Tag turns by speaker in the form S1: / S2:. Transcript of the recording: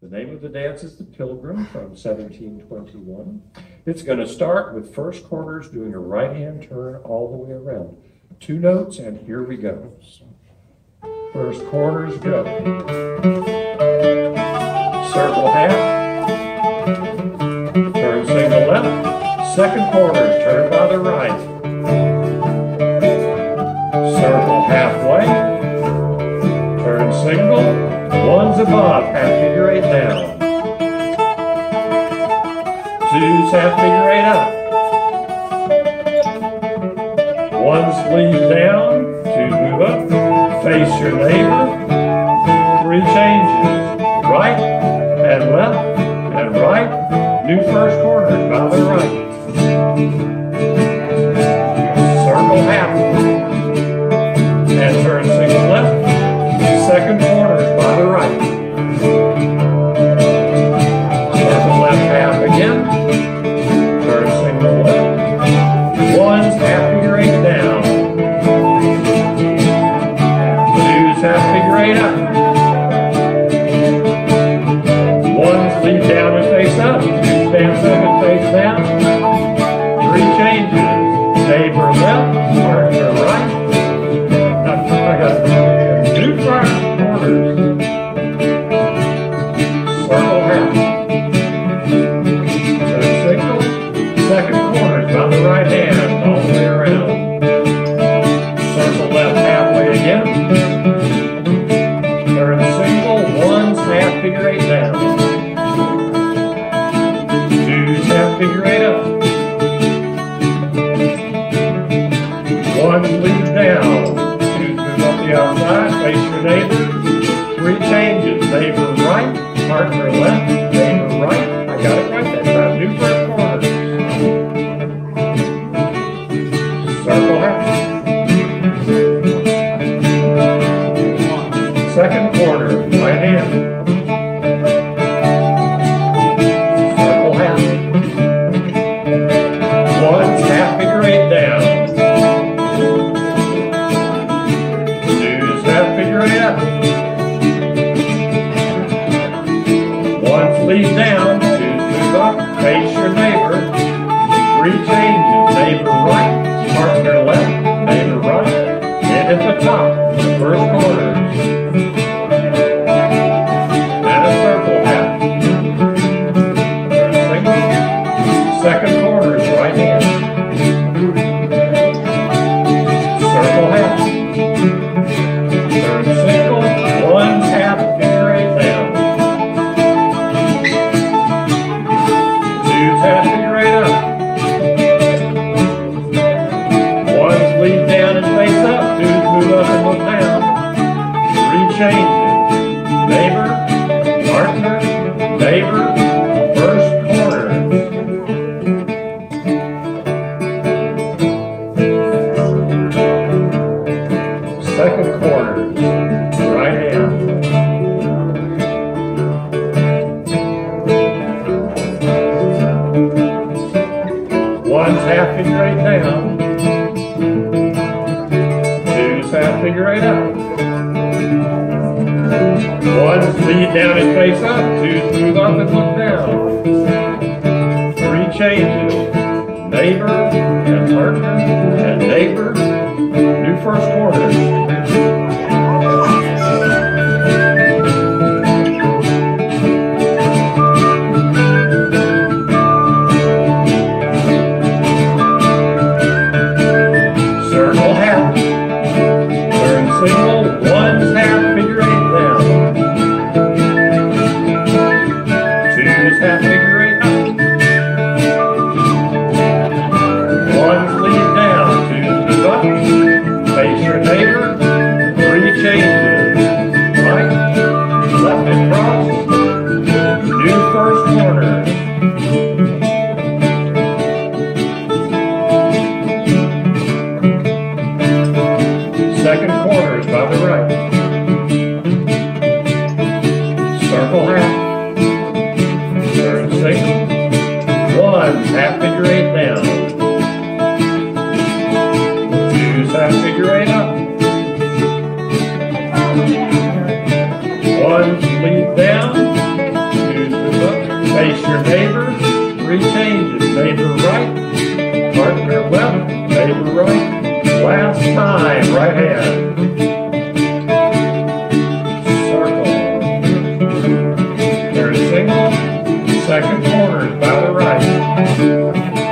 S1: The name of the dance is The Pilgrim from 1721. It's going to start with first quarters doing a right hand turn all the way around. Two notes, and here we go. First quarters go. Circle half. Turn single left. Second quarters, turn by the right. One's above, half figure eight down. Two's half figure eight up. One sleeve down, two move up, face your neighbor. Three changes, right and left and right. New first quarter one's Down, now. Choose up the outside, face your neighbor. Three changes, neighbor right, partner left, please down. One, lead down and face up. Two, smooth on and look down. New first. Second quarter is by the right. Circle half. Turn six. One, half figure eight down. Use half figure eight left, neighbor right, last time, right hand. Circle. There's single, second corner by the right.